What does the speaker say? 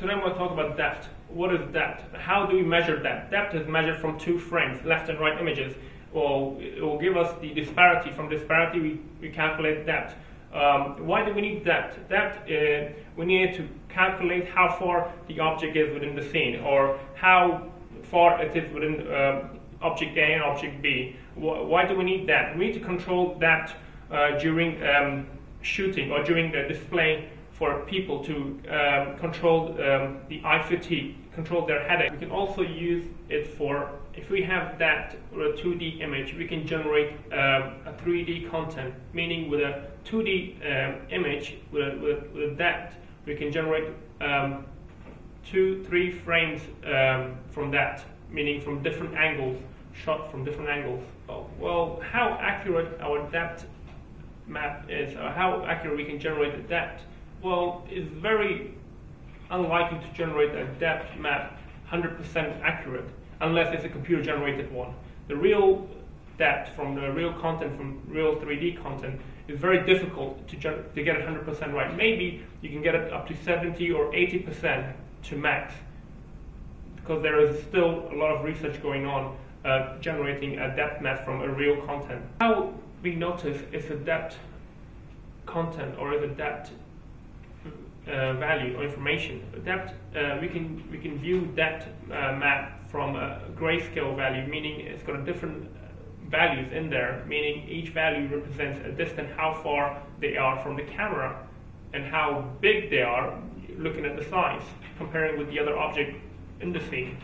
Today I'm going to talk about depth. What is depth? How do we measure depth? Depth is measured from two frames, left and right images. Well, it will give us the disparity. From disparity, we, we calculate depth. Um, why do we need depth? Depth, uh, we need to calculate how far the object is within the scene, or how far it is within uh, object A and object B. Why do we need that? We need to control that uh, during um, shooting or during the display for people to um, control um, the eye fatigue, control their headache. We can also use it for, if we have that or a 2D image, we can generate um, a 3D content, meaning with a 2D um, image, with, with, with, that, we can generate um, two, three frames from that, meaning from different angles, shot from different angles. Well, how accurate our depth map is, or how accurate we can generate the depth well, it's very unlikely to generate a depth map 100% accurate unless it's a computer generated one. The real depth from the real content, from real 3D content, is very difficult to, to get 100% right. Maybe you can get it up to 70 or 80% to max because there is still a lot of research going on uh, generating a depth map from a real content. How we notice if a depth content or is a depth value or information. Depth, uh, we can we can view that uh, map from a grayscale value, meaning it's got a different values in there, meaning each value represents a distance, how far they are from the camera, and how big they are, looking at the size, comparing with the other object in the scene.